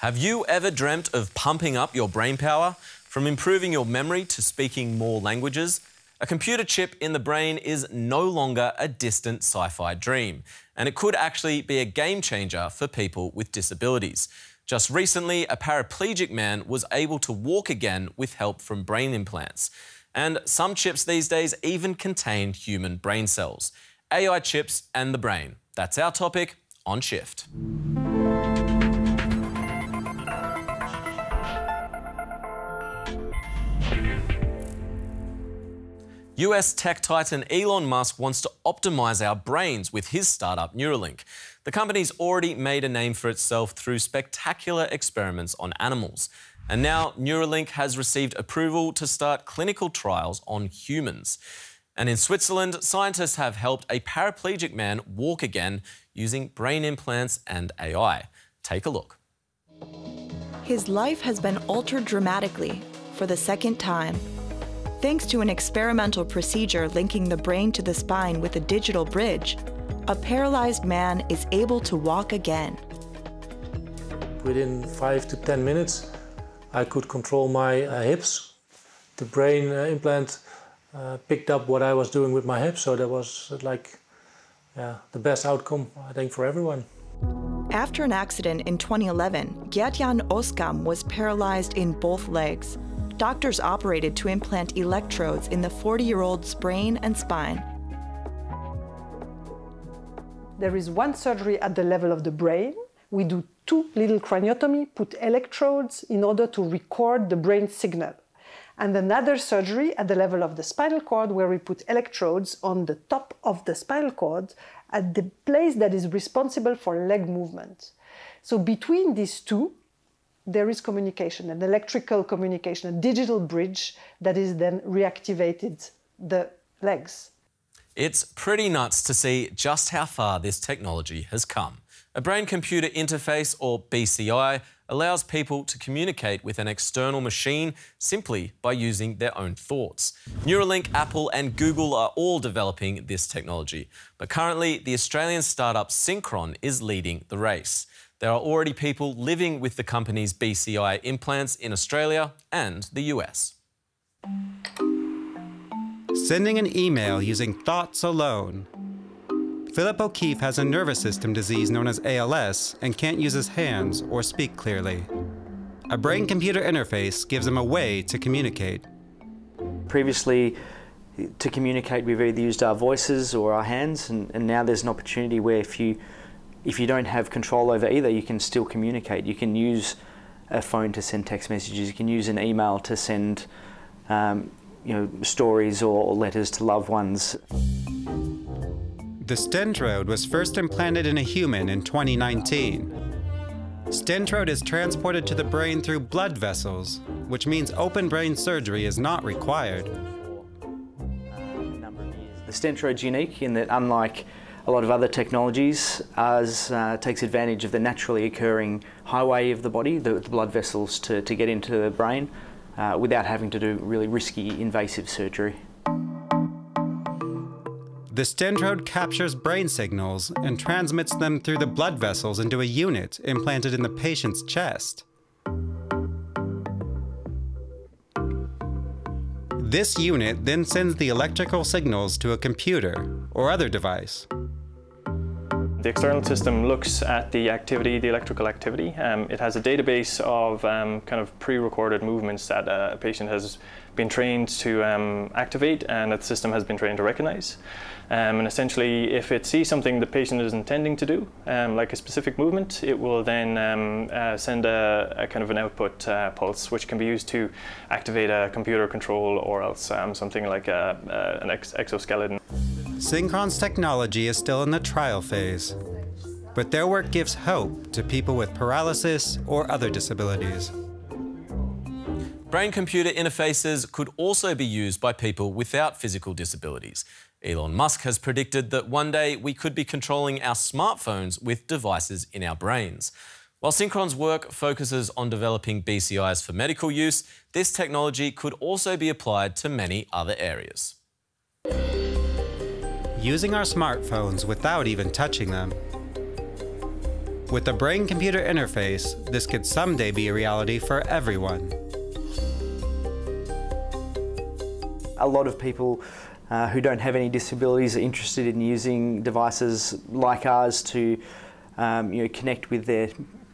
Have you ever dreamt of pumping up your brain power? From improving your memory to speaking more languages? A computer chip in the brain is no longer a distant sci fi dream, and it could actually be a game changer for people with disabilities. Just recently, a paraplegic man was able to walk again with help from brain implants. And some chips these days even contain human brain cells. AI chips and the brain. That's our topic on Shift. US tech titan Elon Musk wants to optimize our brains with his startup Neuralink. The company's already made a name for itself through spectacular experiments on animals. And now Neuralink has received approval to start clinical trials on humans. And in Switzerland, scientists have helped a paraplegic man walk again using brain implants and AI. Take a look. His life has been altered dramatically for the second time Thanks to an experimental procedure linking the brain to the spine with a digital bridge, a paralyzed man is able to walk again. Within five to 10 minutes, I could control my uh, hips. The brain uh, implant uh, picked up what I was doing with my hips, so that was like yeah, the best outcome, I think, for everyone. After an accident in 2011, Gert-Jan Oskam was paralyzed in both legs doctors operated to implant electrodes in the 40-year-old's brain and spine. There is one surgery at the level of the brain. We do two little craniotomy, put electrodes in order to record the brain signal. And another surgery at the level of the spinal cord where we put electrodes on the top of the spinal cord at the place that is responsible for leg movement. So between these two, there is communication, an electrical communication, a digital bridge that is then reactivated the legs. It's pretty nuts to see just how far this technology has come. A brain computer interface, or BCI, allows people to communicate with an external machine simply by using their own thoughts. Neuralink, Apple, and Google are all developing this technology, but currently the Australian startup Synchron is leading the race. There are already people living with the company's BCI implants in Australia and the US. Sending an email using thoughts alone. Philip O'Keefe has a nervous system disease known as ALS and can't use his hands or speak clearly. A brain computer interface gives him a way to communicate. Previously, to communicate, we've either used our voices or our hands, and, and now there's an opportunity where if you if you don't have control over either, you can still communicate. You can use a phone to send text messages. You can use an email to send, um, you know, stories or letters to loved ones. The Stentrode was first implanted in a human in 2019. Stentrode is transported to the brain through blood vessels, which means open brain surgery is not required. The Stentrode is unique in that unlike a lot of other technologies, ours uh, takes advantage of the naturally occurring highway of the body, the, the blood vessels, to, to get into the brain uh, without having to do really risky invasive surgery. The stentrode captures brain signals and transmits them through the blood vessels into a unit implanted in the patient's chest. This unit then sends the electrical signals to a computer or other device. The external system looks at the activity, the electrical activity. Um, it has a database of um, kind of pre-recorded movements that uh, a patient has been trained to um, activate and that the system has been trained to recognize. Um, and essentially, if it sees something the patient is intending to do, um, like a specific movement, it will then um, uh, send a, a, kind of an output uh, pulse, which can be used to activate a computer control or else something like a, an ex exoskeleton. Synchron's technology is still in the trial phase, but their work gives hope to people with paralysis or other disabilities. Brain computer interfaces could also be used by people without physical disabilities. Elon Musk has predicted that one day we could be controlling our smartphones with devices in our brains. While Synchron's work focuses on developing BCIs for medical use, this technology could also be applied to many other areas using our smartphones without even touching them. With the brain computer interface, this could someday be a reality for everyone. A lot of people uh, who don't have any disabilities are interested in using devices like ours to um, you know, connect with their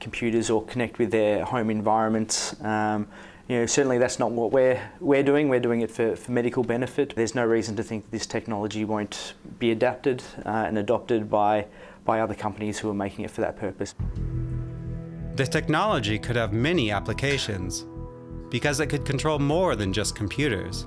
computers or connect with their home environments. Um, you know, certainly that's not what we're, we're doing. We're doing it for, for medical benefit. There's no reason to think this technology won't be adapted uh, and adopted by, by other companies who are making it for that purpose. This technology could have many applications because it could control more than just computers.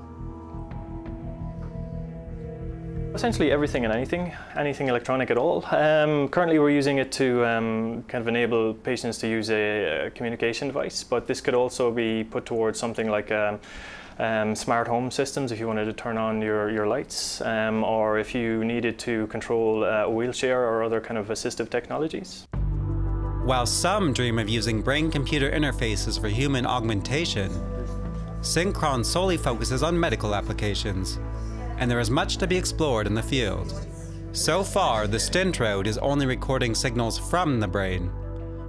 Essentially everything and anything, anything electronic at all. Um, currently we're using it to um, kind of enable patients to use a, a, communication device, but this could also be put towards something like um, um smart home systems if you wanted to turn on your, your lights, um, or if you needed to control uh, a wheelchair or other kind of assistive technologies. While some dream of using brain-computer interfaces for human augmentation, Synchron solely focuses on medical applications and there is much to be explored in the field. So far, the Stentrode is only recording signals from the brain.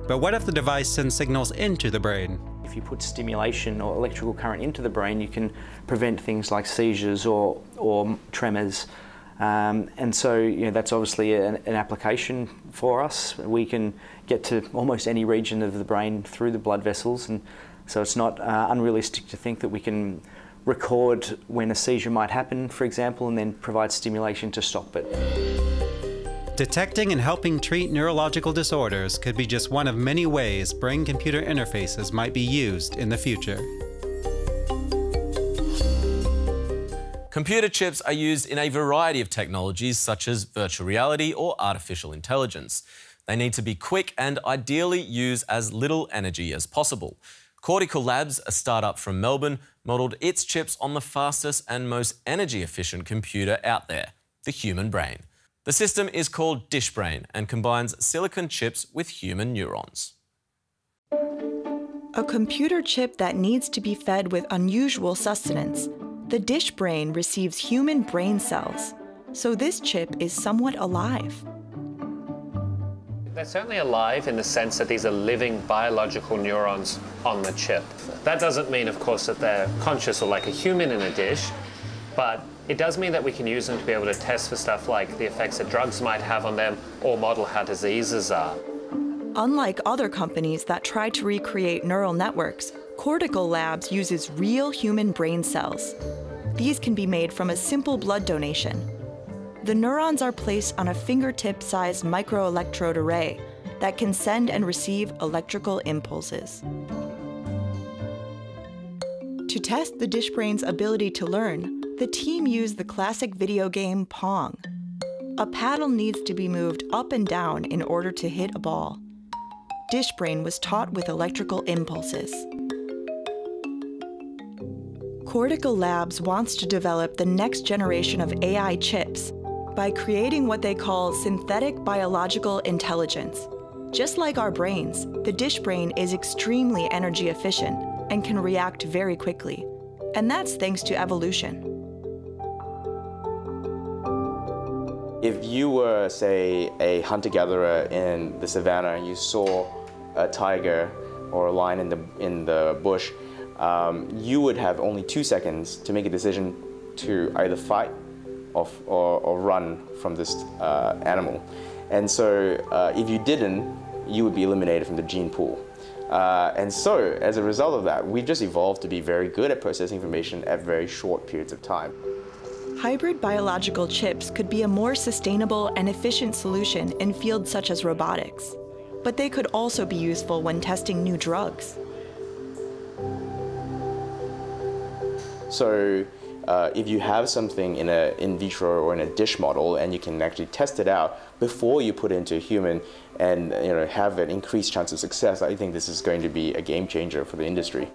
But what if the device sends signals into the brain? If you put stimulation or electrical current into the brain, you can prevent things like seizures or, or tremors. Um, and so, you know, that's obviously an, an, application for us. We can get to almost any region of the brain through the blood vessels, and so it's not uh, unrealistic to think that we can record when a seizure might happen, for example, and then provide stimulation to stop it. Detecting and helping treat neurological disorders could be just one of many ways brain computer interfaces might be used in the future. Computer chips are used in a variety of technologies such as virtual reality or artificial intelligence. They need to be quick and ideally use as little energy as possible. Cortical Labs, a startup from Melbourne, modelled its chips on the fastest and most energy efficient computer out there, the human brain. The system is called DishBrain and combines silicon chips with human neurons. A computer chip that needs to be fed with unusual sustenance. The DishBrain receives human brain cells, so this chip is somewhat alive. They're certainly alive in the sense that these are living biological neurons on the chip. That doesn't mean, of course, that they're conscious or like a human in a dish, but it does mean that we can use them to be able to test for stuff like the effects that drugs might have on them or model how diseases are. Unlike other companies that try to recreate neural networks, Cortical Labs uses real human brain cells. These can be made from a simple blood donation, the neurons are placed on a fingertip-sized microelectrode array that can send and receive electrical impulses. To test the DishBrain's ability to learn, the team used the classic video game Pong. A paddle needs to be moved up and down in order to hit a ball. DishBrain was taught with electrical impulses. Cortical Labs wants to develop the next generation of AI chips by creating what they call synthetic biological intelligence. Just like our brains, the dish brain is extremely energy efficient and can react very quickly. And that's thanks to evolution. If you were, say, a hunter-gatherer in the savannah and you saw a tiger or a lion in the, in the bush, um, you would have only two seconds to make a decision to either fight or, or, or run from this uh, animal. And so uh, if you didn't, you would be eliminated from the gene pool. Uh, and so, as a result of that, we've just evolved to be very good at processing information at very short periods of time. Hybrid biological chips could be a more sustainable and efficient solution in fields such as robotics. But they could also be useful when testing new drugs. So, uh, if you have something in a in vitro or in a dish model and you can actually test it out before you put it into a human and you know have an increased chance of success, I think this is going to be a game changer for the industry.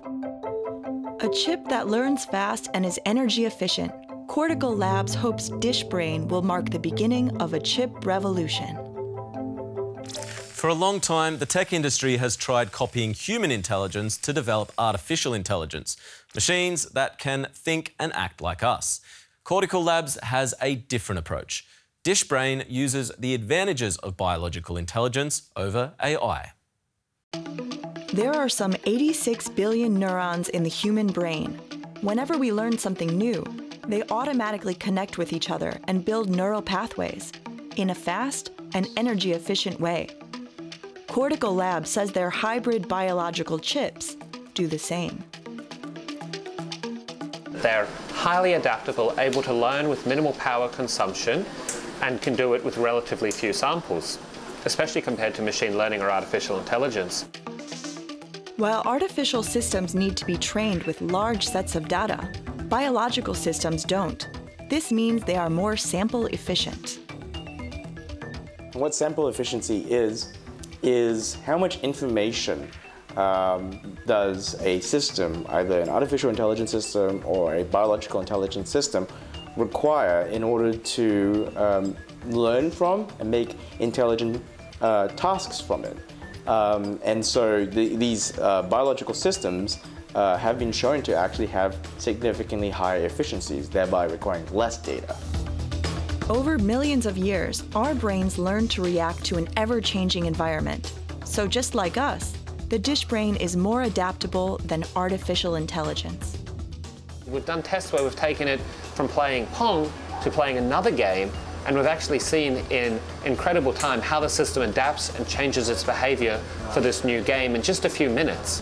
A chip that learns fast and is energy efficient. Cortical Labs hopes DishBrain will mark the beginning of a chip revolution. For a long time, the tech industry has tried copying human intelligence to develop artificial intelligence, machines that can think and act like us. Cortical Labs has a different approach. DishBrain uses the advantages of biological intelligence over AI. There are some 86 billion neurons in the human brain. Whenever we learn something new, they automatically connect with each other and build neural pathways in a fast and energy efficient way. Cortical Lab says their hybrid biological chips do the same. They're highly adaptable, able to learn with minimal power consumption, and can do it with relatively few samples, especially compared to machine learning or artificial intelligence. While artificial systems need to be trained with large sets of data, biological systems don't. This means they are more sample efficient. What sample efficiency is, is how much information um, does a system, either an artificial intelligence system or a biological intelligence system, require in order to um, learn from and make intelligent uh, tasks from it. Um, and so the, these uh, biological systems uh, have been shown to actually have significantly higher efficiencies, thereby requiring less data. Over millions of years, our brains learn to react to an ever changing environment. So, just like us, the dish brain is more adaptable than artificial intelligence. We've done tests where we've taken it from playing Pong to playing another game, and we've actually seen in incredible time how the system adapts and changes its behavior for this new game in just a few minutes.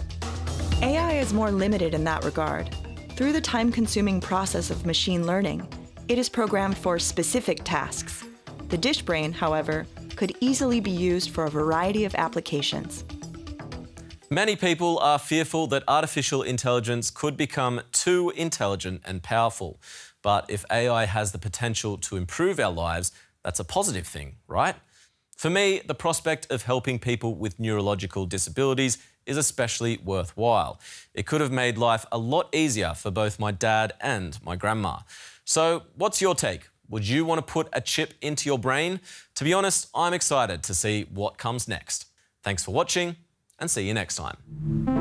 AI is more limited in that regard. Through the time consuming process of machine learning, it is programmed for specific tasks. The dish brain, however, could easily be used for a variety of applications. Many people are fearful that artificial intelligence could become too intelligent and powerful. But if AI has the potential to improve our lives, that's a positive thing, right? For me, the prospect of helping people with neurological disabilities is especially worthwhile. It could have made life a lot easier for both my dad and my grandma. So, what's your take? Would you want to put a chip into your brain? To be honest, I'm excited to see what comes next. Thanks for watching and see you next time.